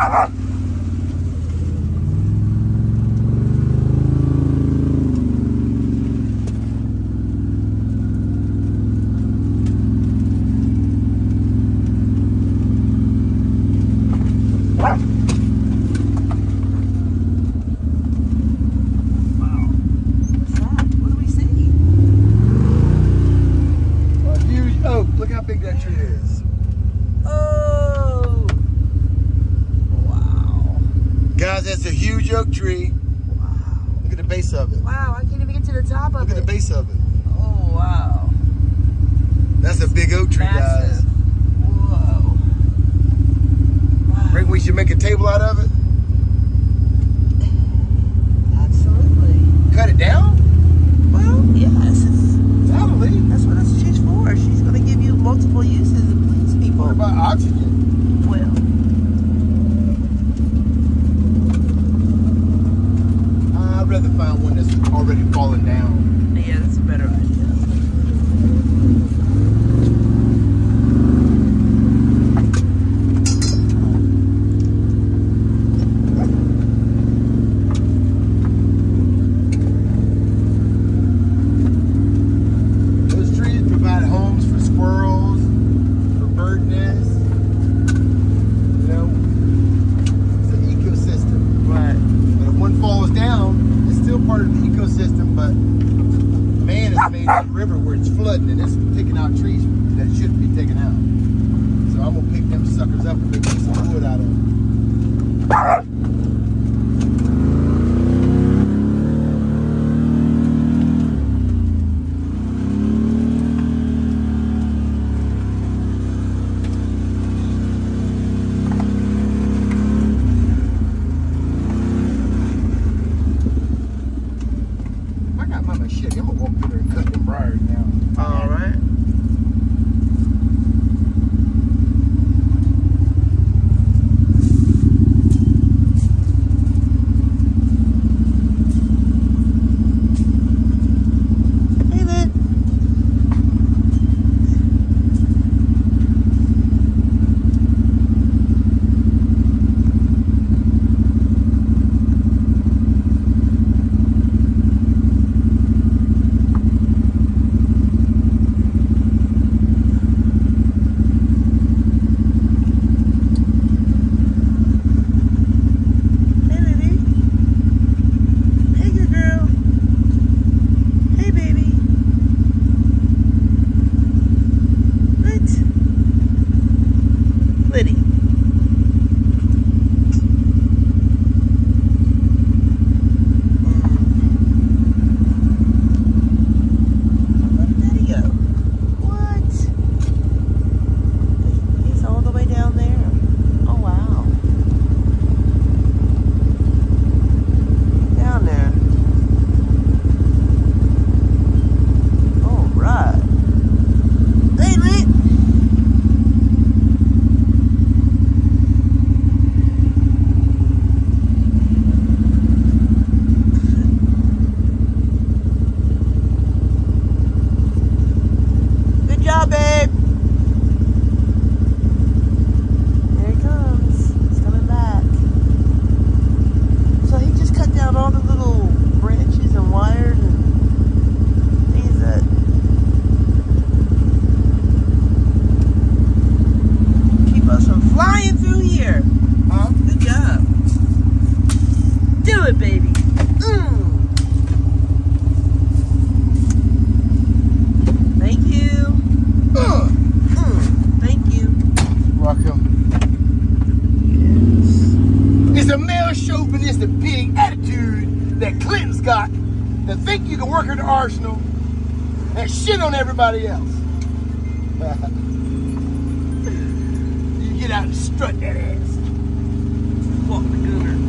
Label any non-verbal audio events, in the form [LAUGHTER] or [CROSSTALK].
Wow. Guys, that's a huge oak tree. Wow. Look at the base of it. Wow, I can't even get to the top of it. Look at the base of it. Oh, wow. That's a big oak tree, Massive. guys. Whoa. Wow. Think we should make a table out of it? Absolutely. Cut it down? Well, yes. It's, Totally. that's what that's, she's for. She's going to give you multiple uses and please people. What about oxygen? Well, Find one that's already fallen down. yeah, that's better idea. Those trees provide homes for squirrels, for bird nests. You know, it's an ecosystem. Right. But if one falls down, ecosystem, but man has made that river where it's flooding and it's taking out trees that shouldn't be taken out. So I'm gonna pick them suckers up and make some wood out of them. Babe. conquer the arsenal and shit on everybody else. [LAUGHS] you get out and strut that ass. Fuck the gooner.